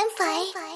campfire.